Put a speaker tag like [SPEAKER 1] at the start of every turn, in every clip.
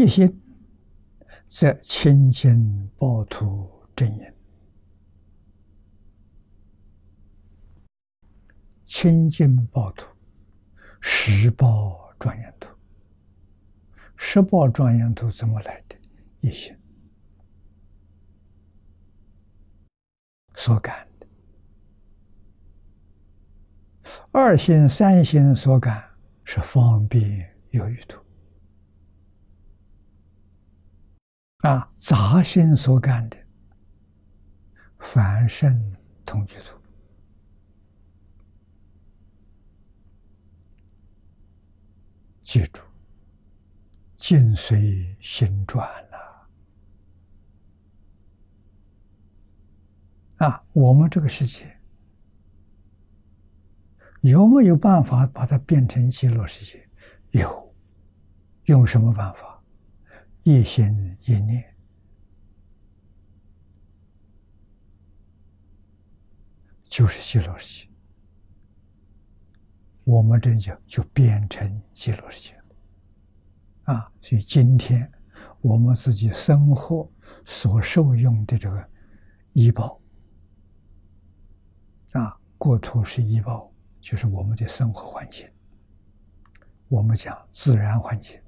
[SPEAKER 1] 一心，则清净报土真言。清净报土，十报庄严土。十报庄严土怎么来的？一心所感的，二心、三心所感是方便有余土。啊，杂心所感的，凡圣同居土。记住，境随心转了。啊，我们这个世界有没有办法把它变成极乐世界？有，用什么办法？一心一念，就是极乐世界。我们这就就变成极乐世界。啊，所以今天我们自己生活所受用的这个医保，啊，国土是医保，就是我们的生活环境。我们讲自然环境。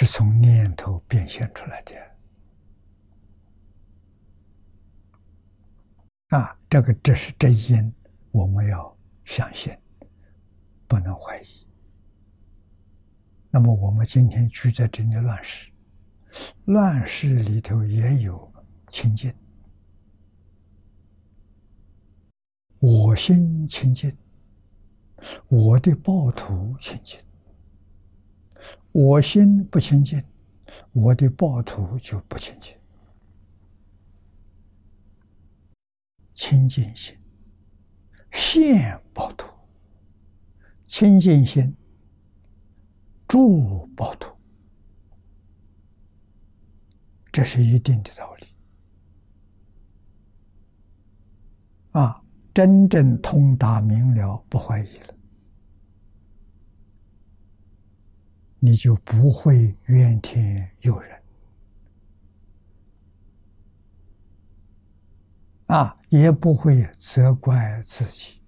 [SPEAKER 1] 是从念头变现出来的啊！这个这是真因，我们要相信，不能怀疑。那么我们今天居在这里乱世，乱世里头也有清净，我心清净，我的暴徒清净。我心不清净，我的报土就不清净。清净心现报土，清净心助报土，这是一定的道理。啊，真正通达明了，不怀疑了。你就不会怨天尤人啊，也不会责怪自己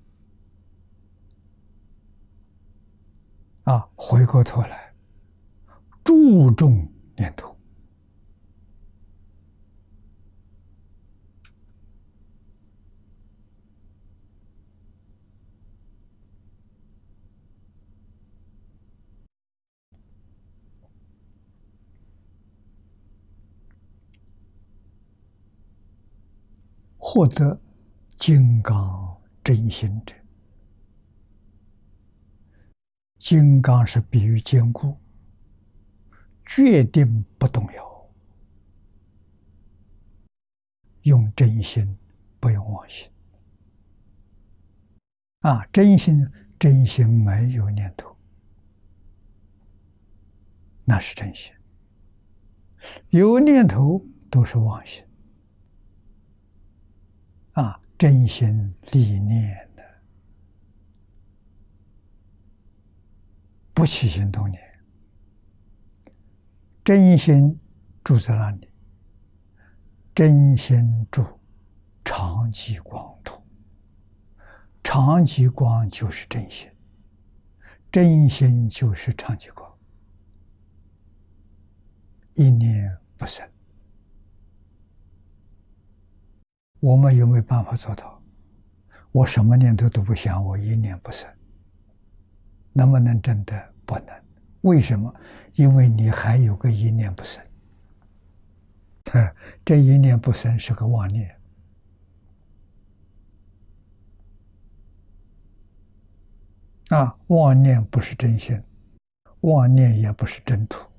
[SPEAKER 1] 啊。回过头来，注重念头。获得金刚真心者，金刚是比喻坚固，决定不动摇。用真心，不用妄心。啊，真心，真心没有念头，那是真心；有念头，都是妄心。真心理念的，不起心动念，真心住在那里，真心住长期光土，长期光就是真心，真心就是长期光，一念不生。我们有没有办法做到？我什么念头都不想，我一念不生，能不能真的不能？为什么？因为你还有个一念不生，这一念不生是个妄念啊！妄念不是真心，妄念也不是真土。